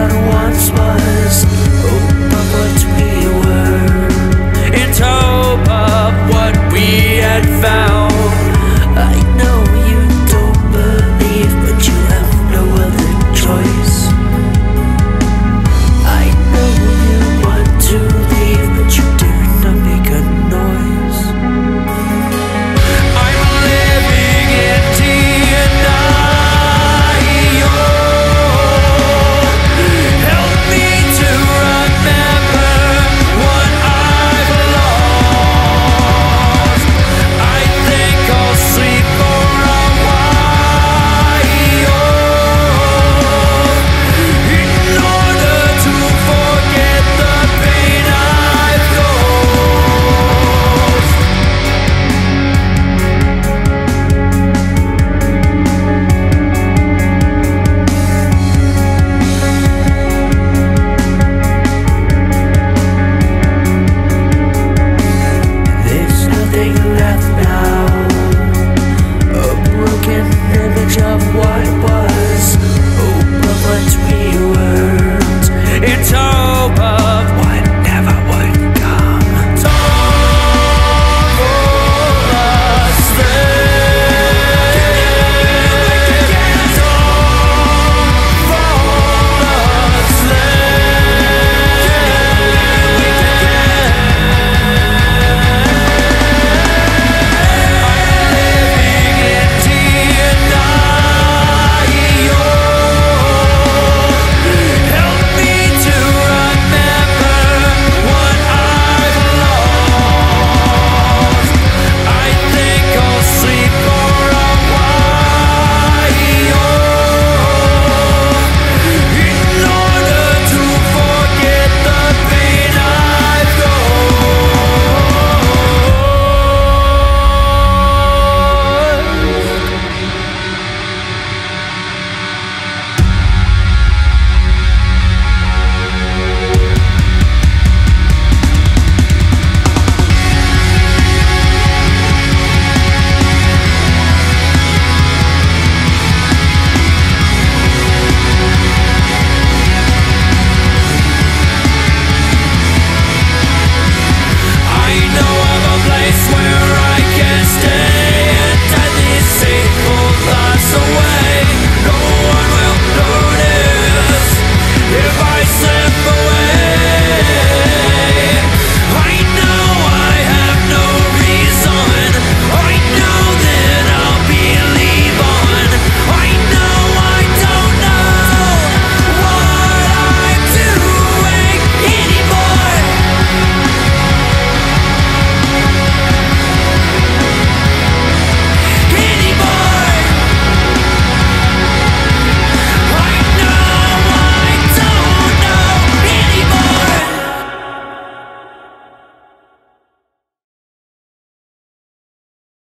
not one.